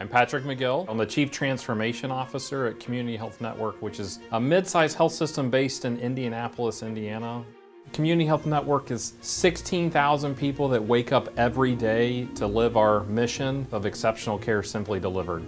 I'm Patrick McGill. I'm the Chief Transformation Officer at Community Health Network, which is a mid-sized health system based in Indianapolis, Indiana. Community Health Network is 16,000 people that wake up every day to live our mission of exceptional care simply delivered.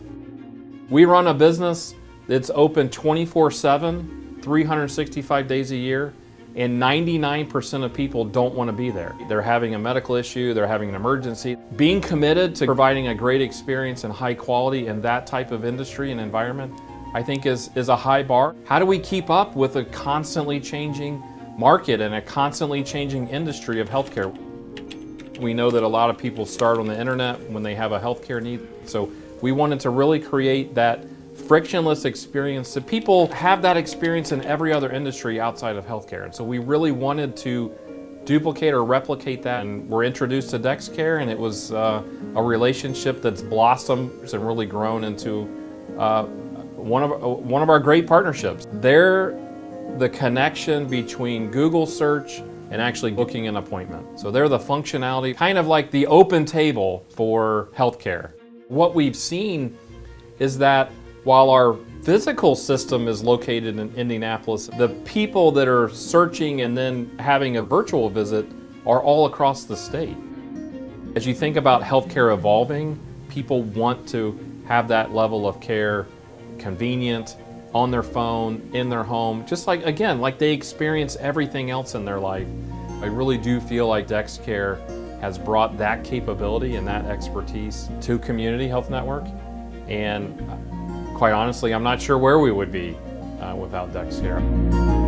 We run a business that's open 24-7, 365 days a year, and 99% of people don't want to be there. They're having a medical issue, they're having an emergency. Being committed to providing a great experience and high quality in that type of industry and environment, I think is, is a high bar. How do we keep up with a constantly changing market and a constantly changing industry of healthcare? We know that a lot of people start on the internet when they have a healthcare need, so we wanted to really create that frictionless experience so people have that experience in every other industry outside of healthcare. And so we really wanted to duplicate or replicate that and we're introduced to DexCare and it was uh, a relationship that's blossomed and really grown into uh, one, of, uh, one of our great partnerships. They're the connection between Google search and actually booking an appointment. So they're the functionality, kind of like the OpenTable for healthcare. What we've seen is that while our physical system is located in Indianapolis, the people that are searching and then having a virtual visit are all across the state. As you think about healthcare evolving, people want to have that level of care convenient, on their phone, in their home, just like, again, like they experience everything else in their life. I really do feel like DexCare has brought that capability and that expertise to Community Health Network. And quite honestly, I'm not sure where we would be uh, without DexCare.